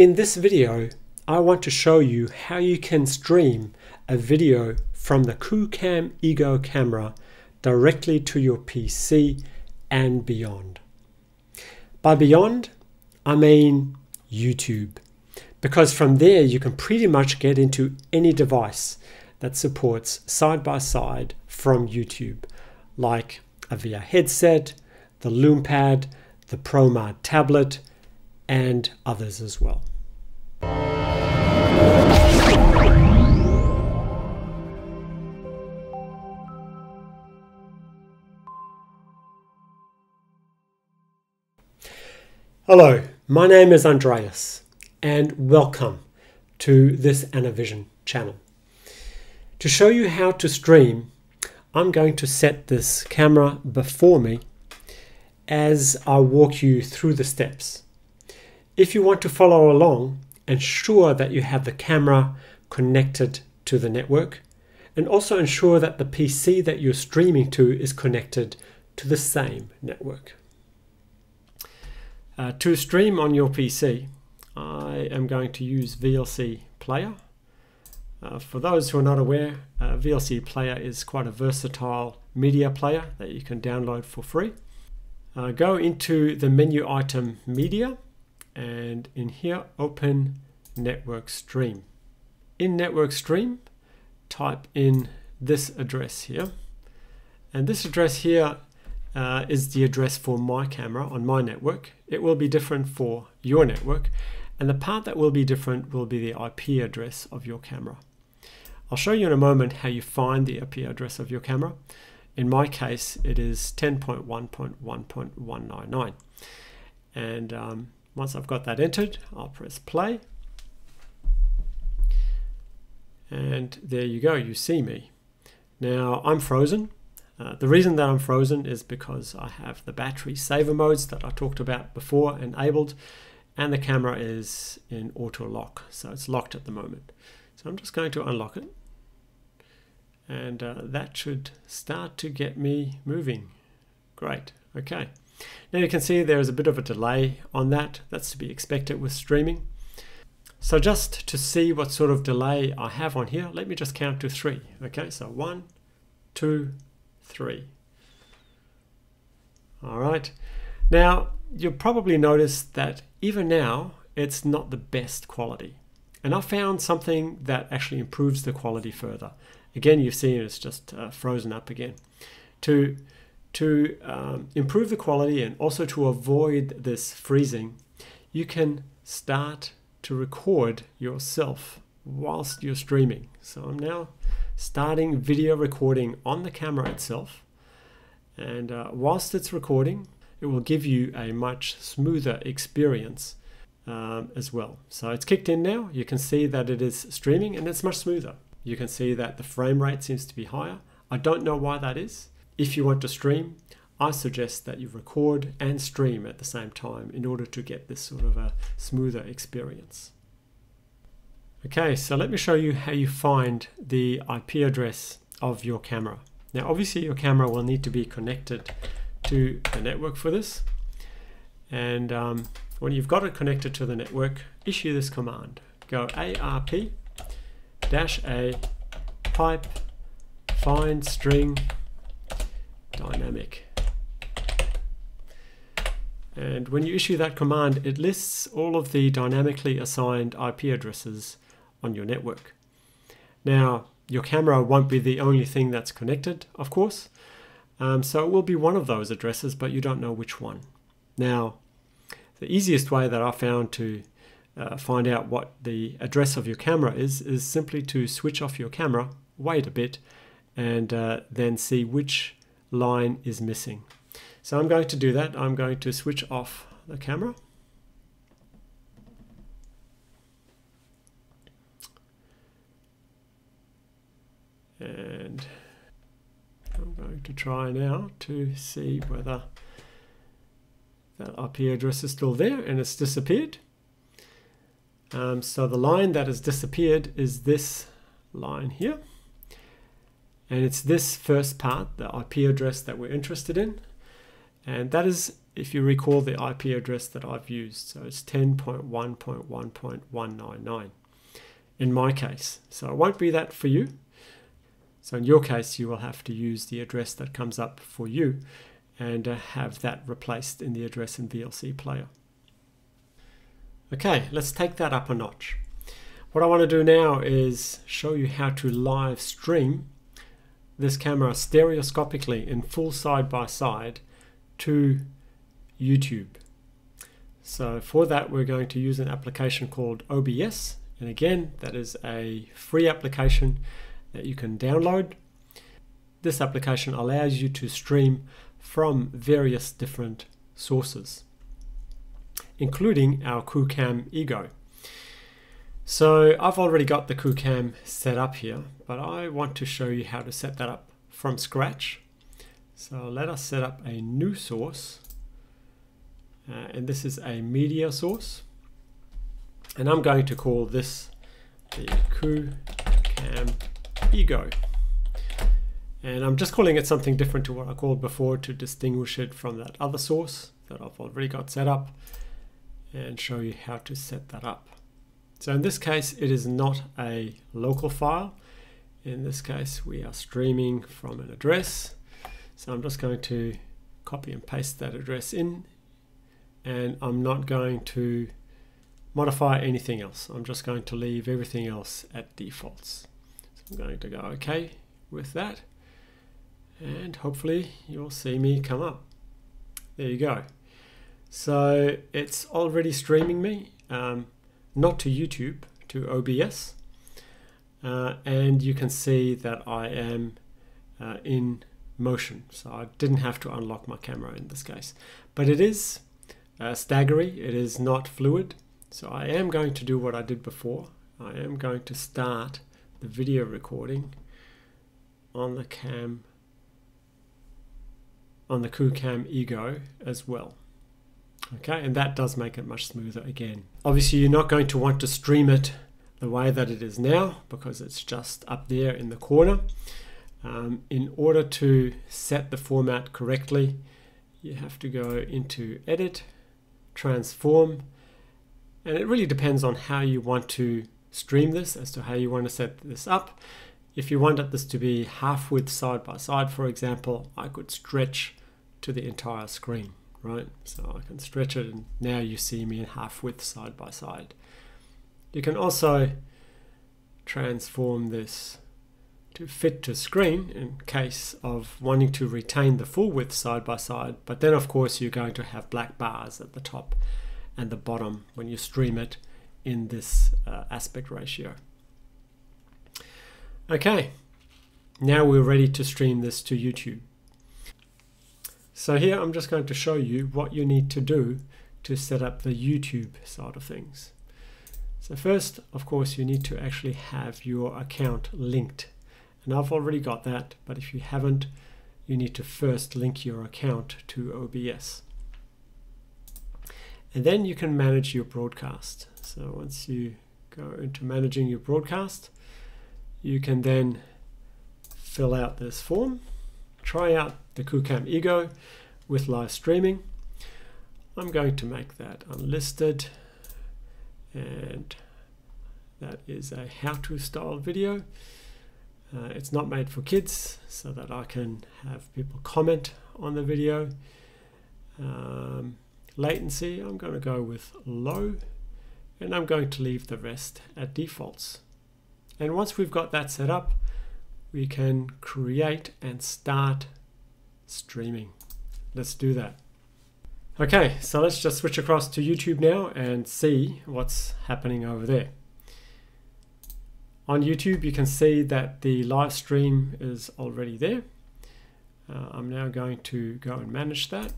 In this video, I want to show you how you can stream a video from the QooCam Ego camera directly to your PC and beyond. By beyond, I mean YouTube, because from there you can pretty much get into any device that supports side-by-side from YouTube, like a VR headset, the Lume Pad, the ProMa tablet, and others as well. Hello, my name is Andreas and welcome to this Anavision channel. To show you how to stream, I'm going to set this camera before me as I walk you through the steps. If you want to follow along, ensure that you have the camera connected to the network and also ensure that the PC that you're streaming to is connected to the same network. Uh, to stream on your PC, I am going to use VLC Player. Uh, for those who are not aware, uh, VLC Player is quite a versatile media player that you can download for free. Uh, go into the menu item Media and in here open Network Stream. In Network Stream, type in this address here. And this address here uh, is the address for my camera on my network. It will be different for your network. And the part that will be different will be the IP address of your camera. I'll show you in a moment how you find the IP address of your camera. In my case, it is 10.1.1.199. And um, once I've got that entered, I'll press play. And there you go, you see me. Now I'm frozen uh, the reason that I'm frozen is because I have the battery saver modes that I talked about before enabled and the camera is in auto lock so it's locked at the moment. So I'm just going to unlock it and uh, that should start to get me moving. Great. Okay. Now you can see there is a bit of a delay on that. That's to be expected with streaming. So just to see what sort of delay I have on here let me just count to three. Okay so one two 3. All right. Now, you'll probably notice that even now, it's not the best quality. And I found something that actually improves the quality further. Again, you've seen it's just uh, frozen up again. To, to um, improve the quality and also to avoid this freezing, you can start to record yourself whilst you're streaming. So I'm now starting video recording on the camera itself. And uh, whilst it's recording, it will give you a much smoother experience um, as well. So it's kicked in now. You can see that it is streaming and it's much smoother. You can see that the frame rate seems to be higher. I don't know why that is. If you want to stream, I suggest that you record and stream at the same time in order to get this sort of a smoother experience. Okay, so let me show you how you find the IP address of your camera. Now, obviously your camera will need to be connected to the network for this. And um, when you've got it connected to the network, issue this command. Go ARP dash A pipe find string dynamic. And when you issue that command, it lists all of the dynamically assigned IP addresses on your network. Now, your camera won't be the only thing that's connected, of course. Um, so it will be one of those addresses, but you don't know which one. Now, the easiest way that I found to uh, find out what the address of your camera is, is simply to switch off your camera, wait a bit, and uh, then see which line is missing. So I'm going to do that. I'm going to switch off the camera. And I'm going to try now to see whether that IP address is still there and it's disappeared. Um, so the line that has disappeared is this line here. And it's this first part, the IP address that we're interested in. And that is if you recall the IP address that I've used. So it's 10.1.1.199 in my case. So it won't be that for you. So in your case, you will have to use the address that comes up for you and uh, have that replaced in the address in VLC player. Okay, let's take that up a notch. What I want to do now is show you how to live stream this camera stereoscopically in full side by side to YouTube. So for that we're going to use an application called OBS and again that is a free application that you can download. This application allows you to stream from various different sources including our QooCam Ego. So I've already got the QooCam set up here, but I want to show you how to set that up from scratch. So let us set up a new source, uh, and this is a media source. And I'm going to call this the QooCam Ego. And I'm just calling it something different to what I called before to distinguish it from that other source that I've already got set up and show you how to set that up. So in this case, it is not a local file. In this case, we are streaming from an address. So I'm just going to copy and paste that address in and I'm not going to modify anything else. I'm just going to leave everything else at defaults. I'm going to go OK with that and hopefully you'll see me come up. There you go. So it's already streaming me, um, not to YouTube, to OBS. Uh, and you can see that I am uh, in motion. So I didn't have to unlock my camera in this case. But it is uh, staggery, it is not fluid. So I am going to do what I did before. I am going to start the video recording on the cam on the QooCam Ego as well. Okay, and that does make it much smoother again. Obviously, you're not going to want to stream it the way that it is now because it's just up there in the corner. Um, in order to set the format correctly, you have to go into Edit, Transform, and it really depends on how you want to stream this as to how you want to set this up. If you wanted this to be half width side by side, for example, I could stretch to the entire screen right? So I can stretch it and now you see me in half width side by side. You can also transform this to fit to screen in case of wanting to retain the full width side by side, but then of course you're going to have black bars at the top and the bottom when you stream it in this uh, aspect ratio. Okay, now we're ready to stream this to YouTube. So here I'm just going to show you what you need to do to set up the YouTube side of things. So first, of course, you need to actually have your account linked. And I've already got that, but if you haven't, you need to first link your account to OBS. And then you can manage your broadcast. So once you go into managing your broadcast, you can then fill out this form try out the QooCam Ego with live streaming. I'm going to make that unlisted and that is a how-to style video. Uh, it's not made for kids so that I can have people comment on the video. Um, latency, I'm going to go with low and I'm going to leave the rest at defaults. And once we've got that set up, we can create and start streaming. Let's do that. Okay, so let's just switch across to YouTube now and see what's happening over there. On YouTube, you can see that the live stream is already there. Uh, I'm now going to go and manage that.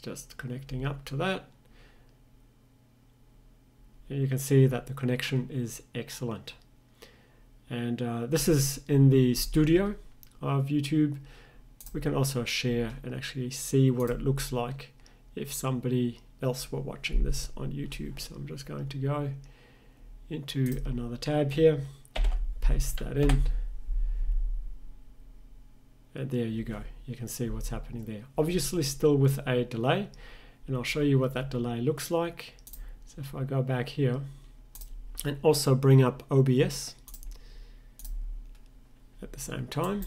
Just connecting up to that you can see that the connection is excellent. And uh, this is in the studio of YouTube. We can also share and actually see what it looks like if somebody else were watching this on YouTube. So I'm just going to go into another tab here, paste that in. And there you go. You can see what's happening there. Obviously still with a delay. And I'll show you what that delay looks like. So if I go back here and also bring up OBS at the same time,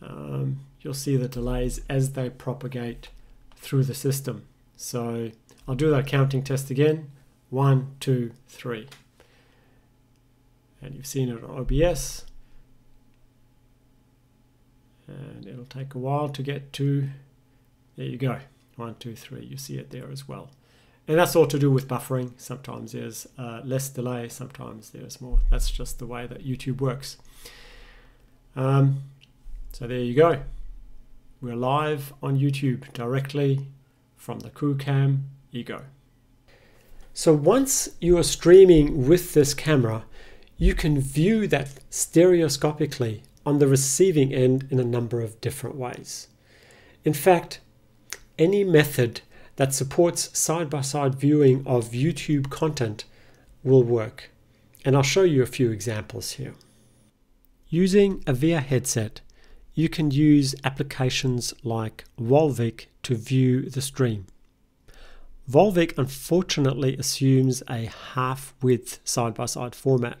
um, you'll see the delays as they propagate through the system. So I'll do that counting test again. One, two, three. And you've seen it on OBS. And it'll take a while to get to, there you go, one, two, three. You see it there as well. And that's all to do with buffering. Sometimes there's uh, less delay, sometimes there's more. That's just the way that YouTube works. Um, so there you go. We're live on YouTube directly from the QooCam Ego. So once you are streaming with this camera, you can view that stereoscopically on the receiving end in a number of different ways. In fact, any method that supports side-by-side -side viewing of YouTube content will work. And I'll show you a few examples here. Using a VR headset, you can use applications like Wolvic to view the stream. Wolvic unfortunately assumes a half width side by side format,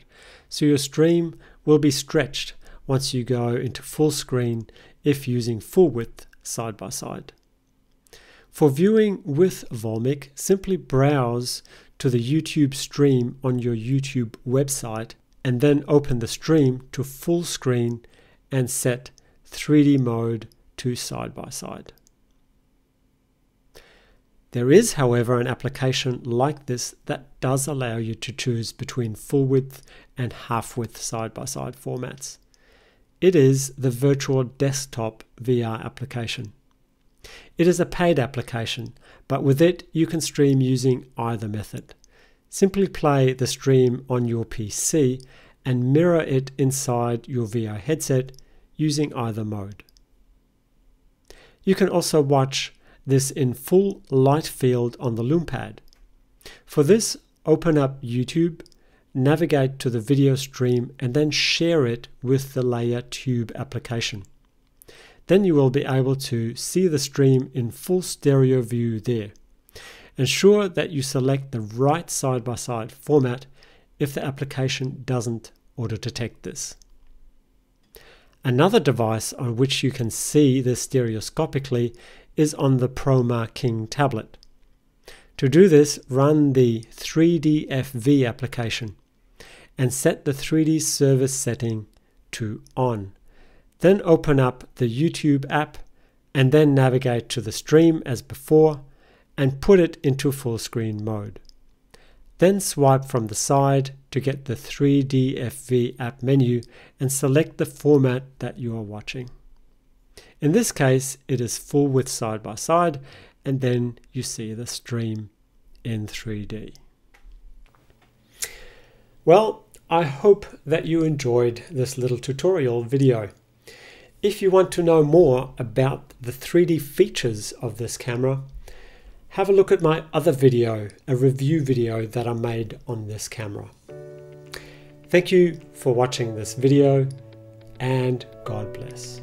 so your stream will be stretched once you go into full screen if using full width side by side. For viewing with Wolvic, simply browse to the YouTube stream on your YouTube website and then open the stream to full screen and set 3D mode to side by side. There is, however, an application like this that does allow you to choose between full width and half width side by side formats. It is the Virtual Desktop VR application. It is a paid application, but with it you can stream using either method. Simply play the stream on your PC and mirror it inside your VR headset using either mode. You can also watch this in full light field on the Lume Pad. For this, open up YouTube, navigate to the video stream and then share it with the LeiaTube application. Then you will be able to see the stream in full stereo view there. Ensure that you select the right side-by-side -side format if the application doesn't auto detect this. Another device on which you can see this stereoscopically is on the Proma King tablet. To do this, run the 3DFV application and set the 3D service setting to on. Then open up the YouTube app and then navigate to the stream as before and put it into full screen mode. Then swipe from the side to get the 3DFV app menu and select the format that you are watching. In this case, it is full width side by side, and then you see the stream in 3D. Well, I hope that you enjoyed this little tutorial video. If you want to know more about the 3D features of this camera, have a look at my other video, a review video that I made on this camera. Thank you for watching this video and God bless.